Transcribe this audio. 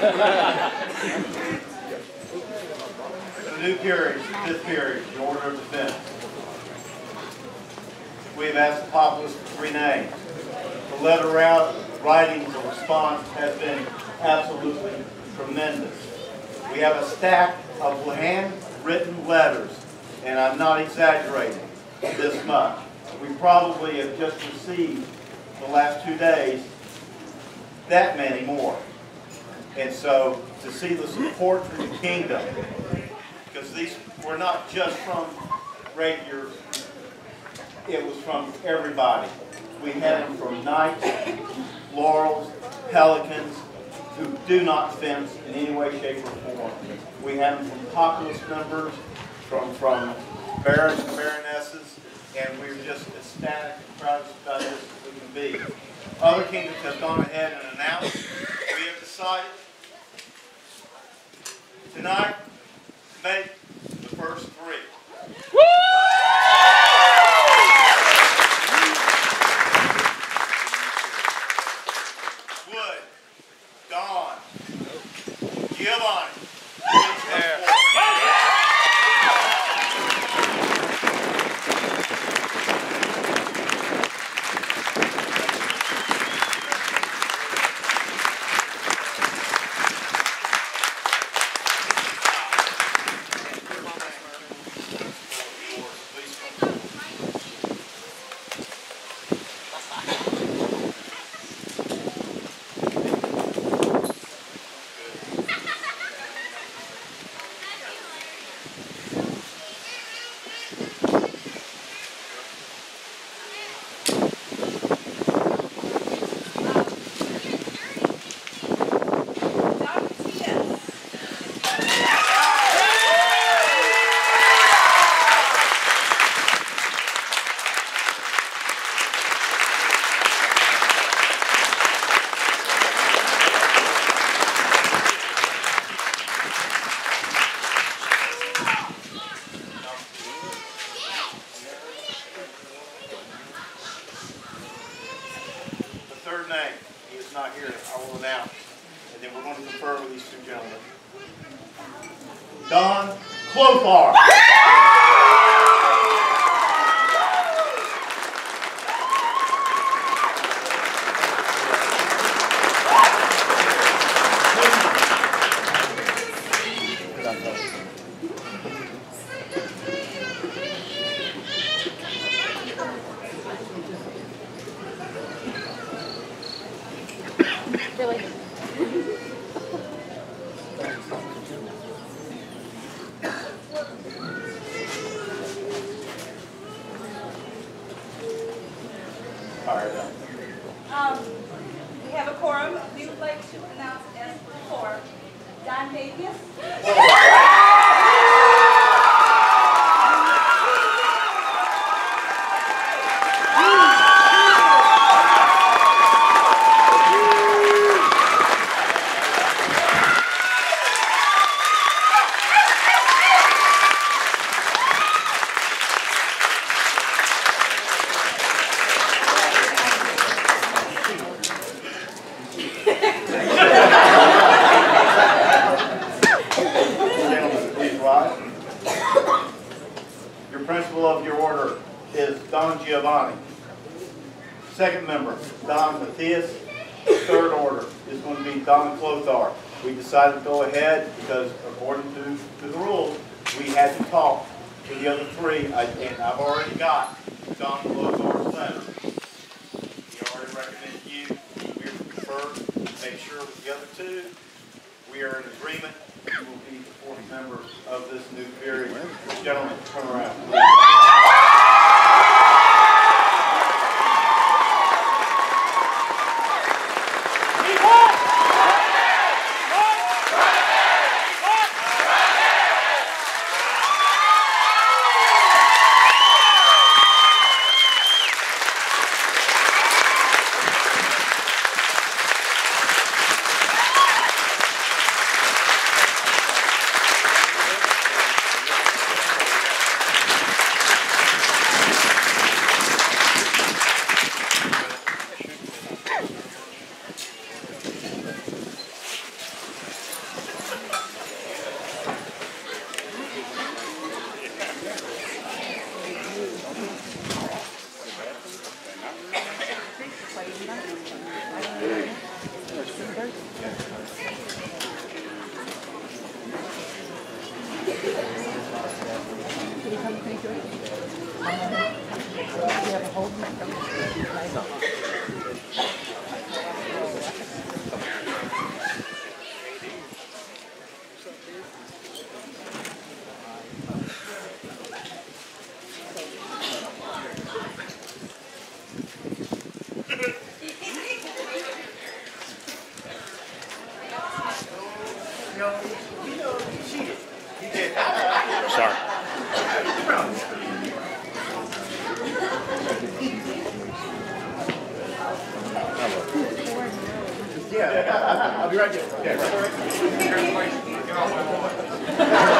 the new peerage, fifth peerage, the order of defense. We have asked the populace for three names. The letter route, writings, the response has been absolutely tremendous. We have a stack of handwritten letters, and I'm not exaggerating this much. We probably have just received the last two days that many more. And so to see the support from the kingdom, because these were not just from regulars, it was from everybody. We had them from Knights, Laurels, Pelicans, who do not fence in any way, shape, or form. We had them from populace members, from, from barons and baronesses, and we were just ecstatic and proud about this as we can be. Other kingdoms have gone ahead and announced, tonight to make the first three. Wood, Don, Giovanni. Not here, I will announce, and then we're going to confer with these two gentlemen. Don Clothar. Um, we have a quorum. We would like to announce as before, Don Davies. Gentlemen, principal of your order is Don Giovanni. Second member, Don Matthias. Third order is going to be Don Clothar. We decided to go ahead because according to, to the rules, we had to talk to the other three, I- and I've already got Don Clothar's letter. He already recommended you, we prefer, make sure with the other two, we are in agreement, you will be the fourth member of this new peerage. Gentlemen, come around. you know, she cheated. Sorry. Yeah, I'll be right there. Yeah.